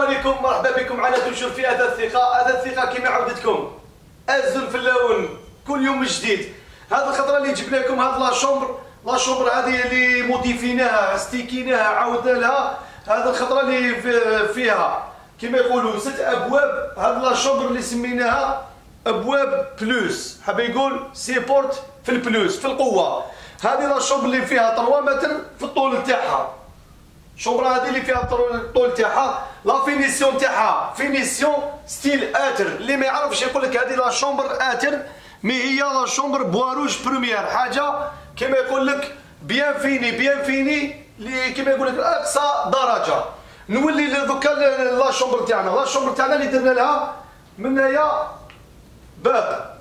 عليكم مرحبا بكم معنا toujours في هذا الثقة. هذا الثقة كما عودتكم أزل في اللون كل يوم جديد. هذه الخطرة اللي جبنا لكم هذه la chambre la chambre هذه اللي موديفيناها ستيكيناها عاودنا لها هذه الخطرة اللي فيها كما يقولوا ست أبواب. هذه la chambre اللي سميناها أبواب plus. حاب يقول six portes في ال plus في القوة. هذه la chambre اللي فيها 3 متر في الطول تاعها. ال chambre هذه اللي فيها الطول تاعها la finition تاعها. finition style hêtre. اللي ما يعرفش يقول لك هذه la chambre hêtre mais هي la chambre bois rouge première حاجة كما يقول لك bien fini bien fini اللي كما يقول لك أقصى درجة. نولي دوكا la chambre تاعنا. la chambre تاعنا اللي درنا لها من هنايا باب.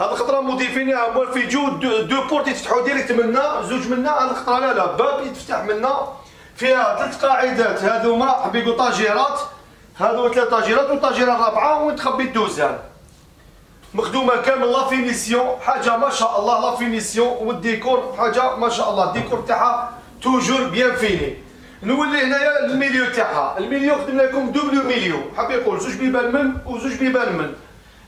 هذه الخطرة مضيفينها. مول في جو deux, deux portes يتفتحوا direct منا زوج منا هذه الخطرة لا لا. باب يتفتح منا. فيها ثلاث قاعدات. هذوما حبيبو طاجيرات هذو ثلاث طاجيرات والطاجيرة الرابعة وين تخبي الدوزان. مخدومة كامل la finition حاجة ما شاء الله la finition والديكور حاجة ما شاء الله. الديكور تاعها toujours bien fini. نولي هنايا ال milieu تاعها. ال milieu خدمنا لكم double milieu. حاب يقول زوج بيبان من وزوج بيبان من.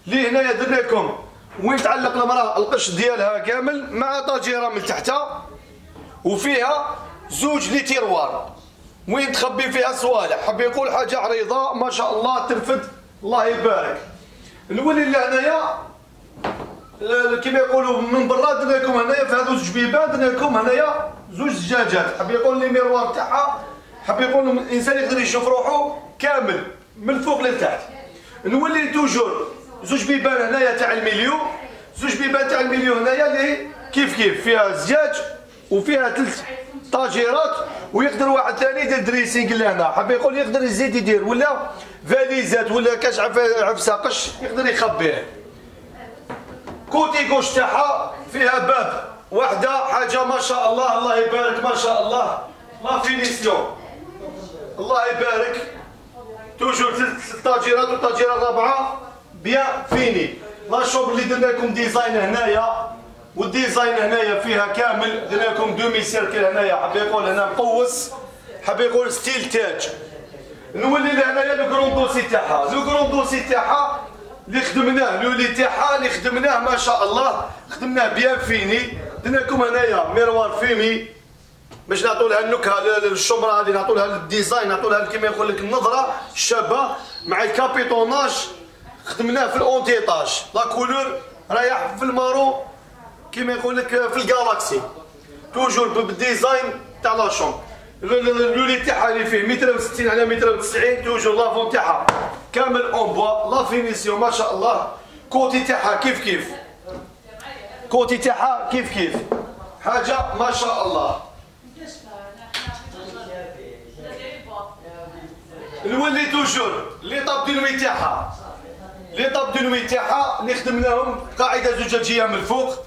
اللي هنايا درنا لكم. وين تعلق المرأة؟ القش ديالها كامل مع طاجيرة من تحتها. وفيها زوج لي تيروار. وين تخبي فيها صوالح؟ حب يقول حاجة عريضة ما شاء الله ترفد الله يبارك. نولي لهنايا كما يقولوا من برا درنا لكم هنايا في هذو زوج بيبان درنا لكم هنايا زوج زجاجات. حب يقول لي ميروار تاعها حب يقول الانسان يقدر يشوف روحه كامل من فوق لتحت نولي toujours زوج بيبان هنايا تاع ال milieu زوج بيبان تاع ال milieu هنايا اللي كيف كيف فيها زجاج وفيها ثلاث طاجيرات ويقدر واحد ثاني يدير dressing لهنا. حاب يقول يقدر يزيد يدير ولا فاليزات ولا كاش عفسة قش يقدر يخبيه. côté gauche تاعها فيها باب واحدة حاجة ما شاء الله الله يبارك ما شاء الله. la finition. الله يبارك. toujours ثلاث طاجيرات والطاجيره الرابعة bien fini. la chambre اللي درنا لكم design هنايا. وال design هنايا فيها كامل. درنا لكم demi-cercle هنايا. حاب يقول هنا مقوس حاب يقول style تاج. نولي لهنايا le grand dossier تاعها. le grand dossier تاعها اللي خدمناه. le lit تاعها اللي خدمناه ما شاء الله. خدمناه bien fini. درنا لكم هنايا miroir fumé باش نعطوا لها النكهه لل chambre هذه نعطوا لها ال design نعطوا لها كيما يقول لك النظرة. الشابه مع ال capitonnage. خدمناه في ال anti-tache. la couleur رايح في ال marron. كيما يقول لك في ال galaxy. toujours بال design تاع la chambre le lit تاعها اللي فيه متر و60 على متر و90 toujours le fond تاعها كامل en bois la finition ما شاء الله côté تاعها كيف كيف côté تاعها كيف كيف حاجة ما شاء الله نولي toujours les tables de تاعها les tables de تاعها نخدم لهم قاعدة زجاجيه من الفوق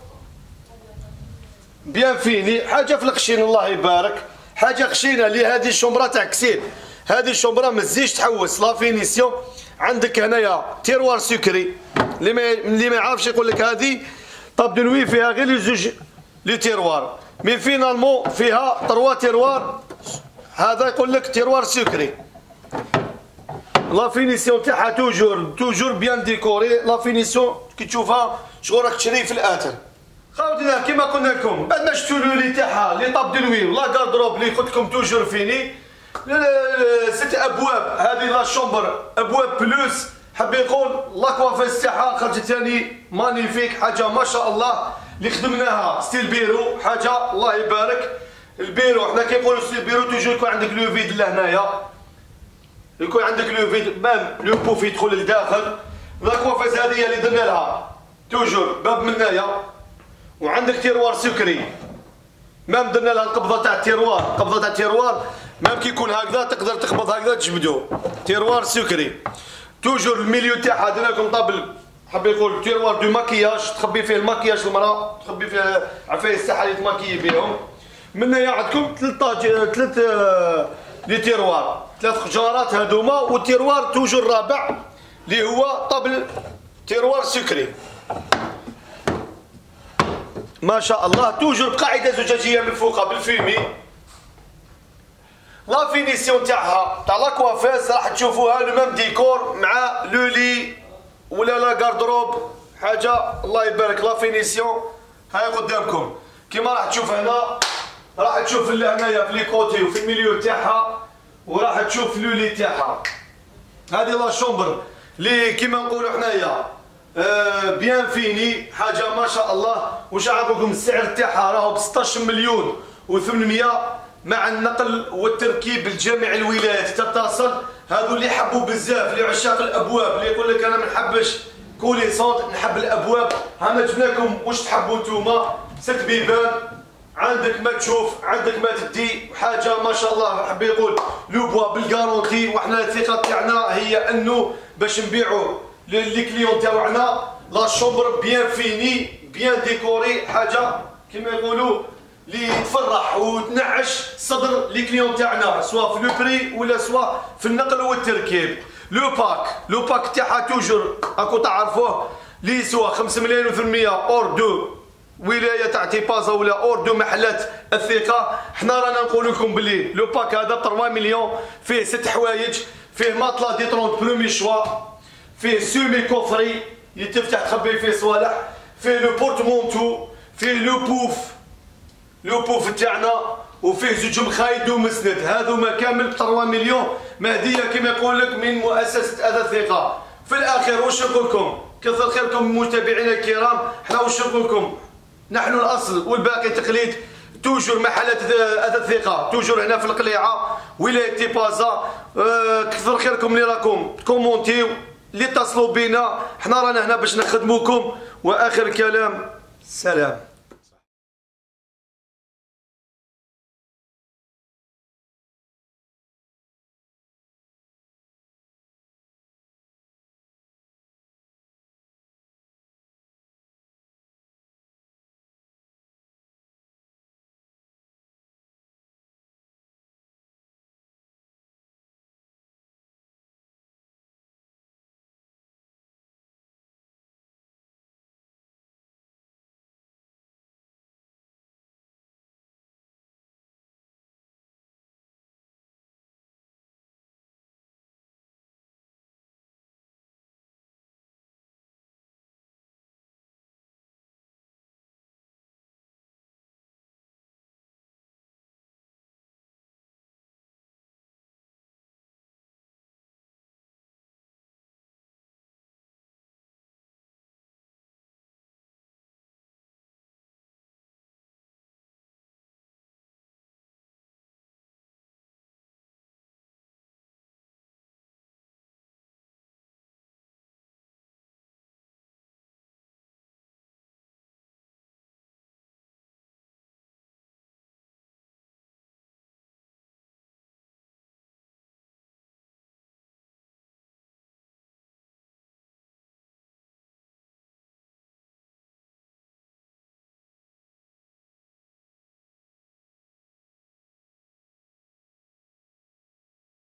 bien fini حاجة في الخشين الله يبارك. حاجة خشينة اللي هذه ال chambre تاع كسير هذه ال chambre ما تزيدش تحوس. la finition عندك هنايا tiroir secret. اللي ما اللي ما يعرفش يقول لك هذه table de فيها غير زوج les tiroirs. mais finalement فيها trois tiroirs. هذا يقول لك tiroir secret. la finition تاعها toujours toujours bien décoré. la finition كي تشوفها شغل راك تشري في ال hêtre. خاوتنا كيما قلنا لكم بعد ما شفتوا le lit تاعها les tables nuit la garde-robe اللي قلت لكم toujours fini ست أبواب. هذه la chambre أبواب plus حب يقول la coiffeuse تاعها خرجت ثاني magnifique حاجة ما شاء الله. اللي خدمناها style bureau حاجة الله يبارك. البيرو حنا كنقولوا style bureau toujours يكون عندك le vide لهنايا يكون عندك le vide même le pouf يدخل لداخل. la coiffeuse هذه اللي درنا لها. toujours باب من هنايا. وعندك tiroir secret même درنا لها القبضة تاع ال tiroir قبضة تاع ال tiroir même كي يكون هكذا تقدر تقبض هكذا تجبدو. tiroir secret toujours ال milieu تاعها درنا لكم table حب يقول tiroir de maquillage تخبي فيه الماكياج المرأة تخبي فيه عفايس تاعها اللي تماكيي بهم من هنا عندكم ثلاث ثلاث les tiroirs ثلاث حجارات هذوما وال tiroir toujours الرابع اللي هو table tiroir secret ما شاء الله toujours قاعدة زجاجية من فوقها بال fumé la finition تاعها تاع la coiffeuse راح تشوفوها le même décor مع le lit ولا la garde-robe حاجة الله يبارك la finition هاي قدامكم. كيما راح تشوف هنا راح تشوف هنايا في les côtés وفي ال milieu تاعها وراح تشوف le lit تاعها. هذه la chambre. لي كيما نقولوا حنايا. آه bien fini. حاجة ما شاء الله. واش لكم السعر تاعها راهو ب 16 مليون و800 مع النقل والتركيب لجميع الولايات تتصل؟ هذو اللي حبوا بزاف اللي عشاق الأبواب اللي يقول لك أنا ما نحبش coulissante نحب الأبواب. هنا جبنا لكم واش تحبوا نتوما؟ ست بيبان. عندك ما تشوف عندك ما تدي. حاجة ما شاء الله حب يقول. le bois بال garantie وحنا الثقة تاعنا هي أنه باش نبيعوا les clients تاعنا la chambre bien finie bien décorée حاجة كما يقولوا اللي تفرح وتنعش صدر les clients تاعنا سواء في le prix ولا سواء في النقل والتركيب. le pack le pack تاعها toujours راكو تعرفوه لي soit 5 مليون و800 hors de ولاية تاع تيبازا ولا hors de محلات الثقة. حنا رانا نقول لكم بلي لو باك هذا 3 مليون فيه ست حوايج فيه matelas D 30 premier choix فيه sommier coffré يتفتح تخبي فيه صوالح فيه le porte-manteau فيه le pouf. le pouf تاعنا وفيه زوج مخايد ومسند. هذوما كامل ب 3 مليون. مهدية كما يقول لك من مؤسسة هذا الثقة. في الاخير واش نقول لكم؟ كثر خيركم متابعينا الكرام. حنا واش نقول لكم؟ نحن الأصل والباقي تقليد. توجور محلات هذا الثقة. توجور هنا في القليعة. ولاية تيبازا. أه كثر خيركم اللي راكم. تكومونتيو. اللي اتصلوا بينا حنا رانا هنا باش نخدموكم. وآخر كلام سلام.